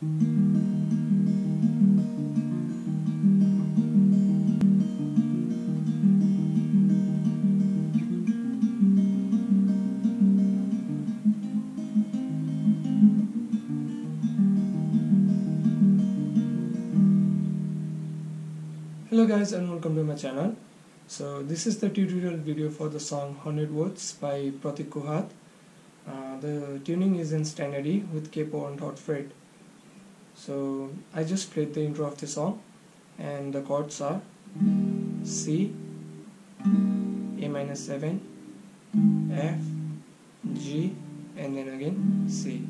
hello guys and welcome to my channel. So this is the tutorial video for the song 100 words by Prateek Kuhad. Uh, the tuning is in standard E with capo on third fret so I just played the intro of the song and the chords are C A minor 7 F G and then again C.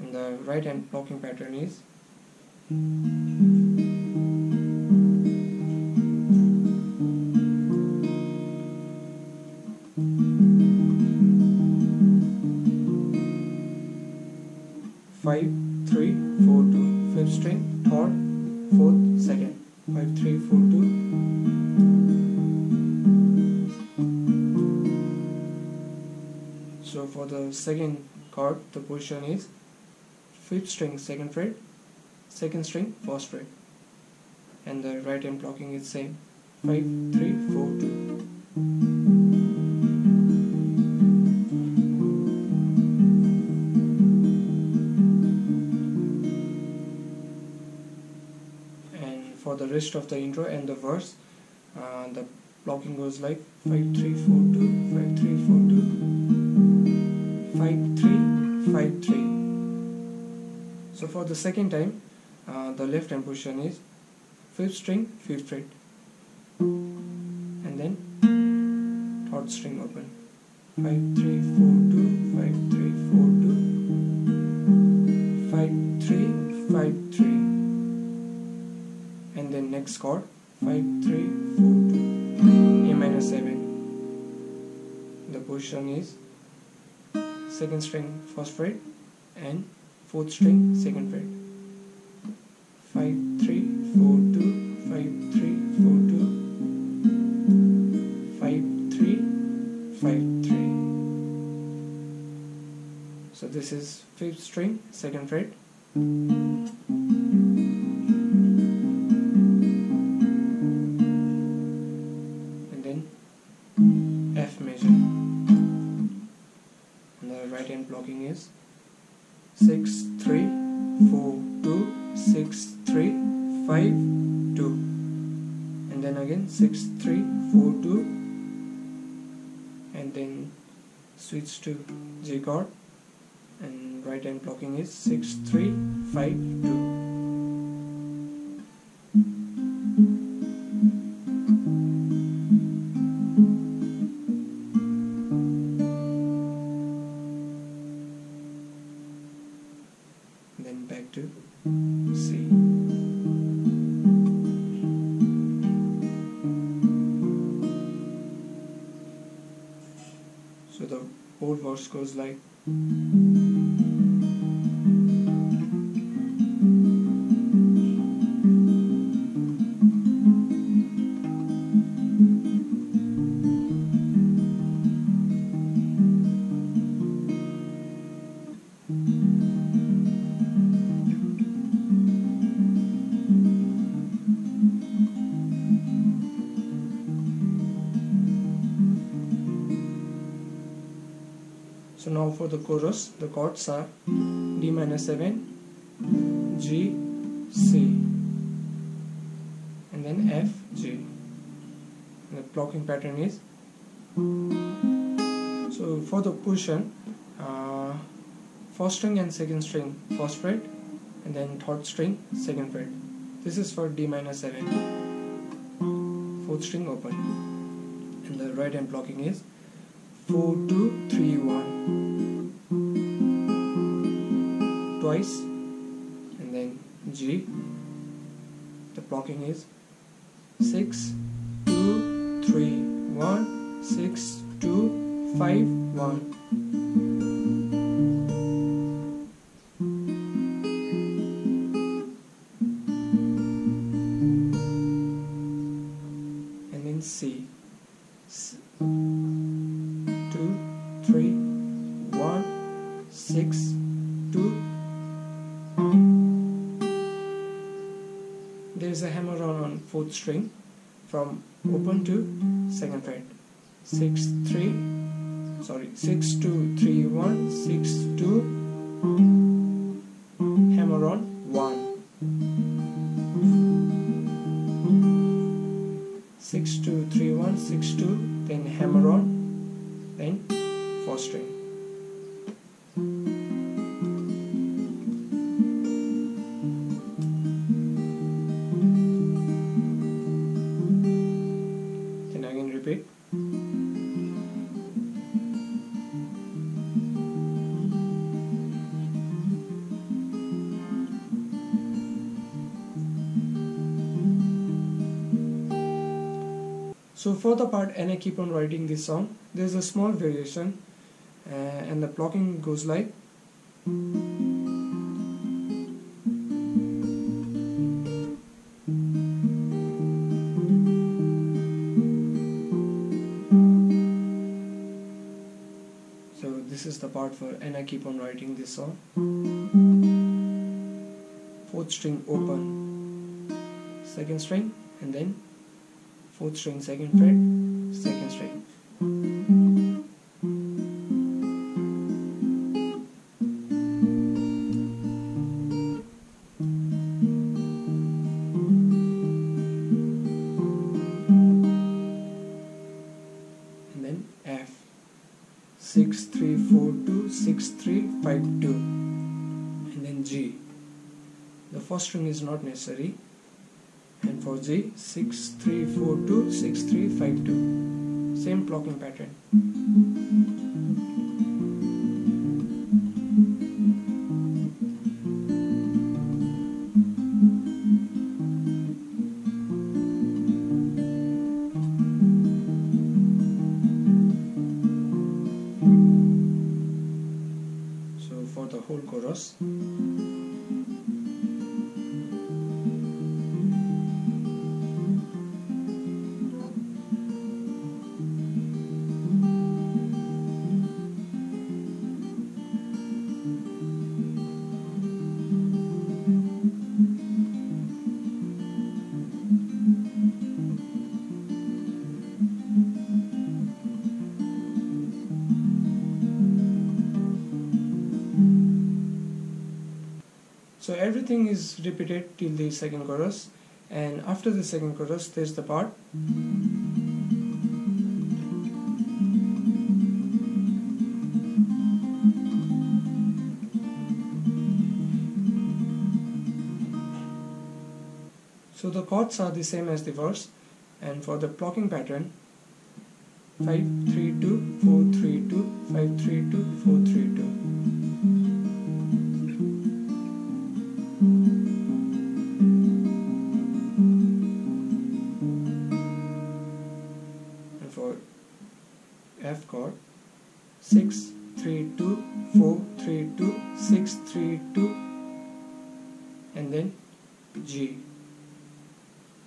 And the right hand blocking pattern is 5 3 4 2 fifth string third fourth second. 5 3 4 2 so for the second chord the position is fifth string second fret second string first fret. And the right hand blocking is same. 5 3 4 2 rest of the intro and the verse. Uh, the blocking goes like 5 3 4 2 5 3 4 2 5 3 5 3 so for the second time uh, the left hand position is fifth string fifth fret. And then third string open. 5 3 4 2 5 3 4 2 5 3 5 3 and then next chord 5 3 4 2 A minor 7 the position is second string first fret and fourth string second fret. 5 3 4 2 5 3 4 2 5 3 5 3 so this is fifth string second fret then F major and the right hand blocking is 6 3 4 2 6 3 5 2 and then again 6 3 4 2 and then switch to G chord and right hand blocking is 6 3 5 2 goes like So now for the chorus, the chords are D minor 7, G, C, and then F, G. And the blocking pattern is so for the position, uh, first string and second string first fret, and then third string second fret. This is for D minor 7. Fourth string open, and the right hand blocking is 4 2 3 1 twice. And then G. The blocking is 6 2 3 1 6 2 5 1 three, one, six, two. There is a hammer on on fourth string from open to second fret. Six, three, sorry, six, two, three, one, six, two. Hammer on one. Six, two, three, one, six, two. Then hammer on. Then string then again repeat? So for the part and I keep on writing this song, there's a small variation uh, and the blocking goes like So this is the part for and I keep on writing this song. Fourth string open, second string and then fourth string second fret second string six three four two six three five two. And then G. The first string is not necessary. And for G 6342 6352 same blocking pattern whole everything is repeated till the second chorus, and after the second chorus, there's the part. So the chords are the same as the verse, and for the blocking pattern, 5 3 2 4 3 2 5 3 2 4 3 2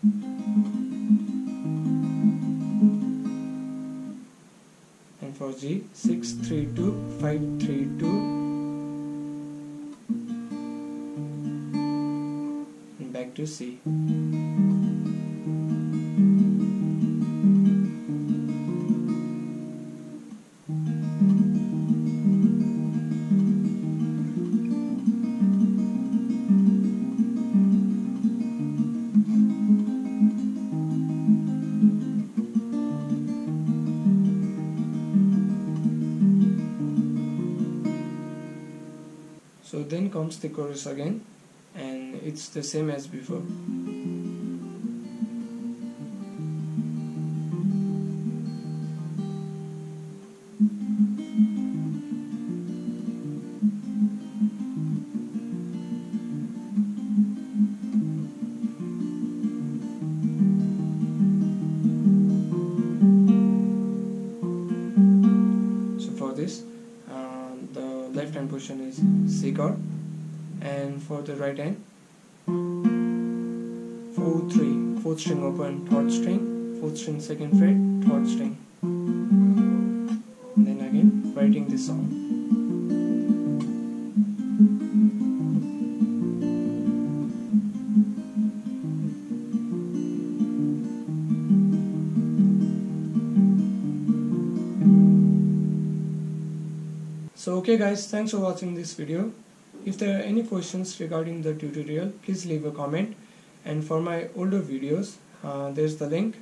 and for G 6 3 2 5 3 2 and back to C So then comes the chorus again, and it's the same as before. Chord, and for the right hand, four three, fourth string open, third string, fourth string second fret, third string. And then again, writing this song. Okay guys thanks for watching this video. If there are any questions regarding the tutorial please leave a comment. And for my older videos uh, there's the link.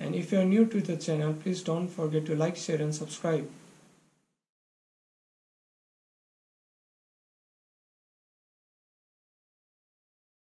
And if you are new to the channel please don't forget to like share and subscribe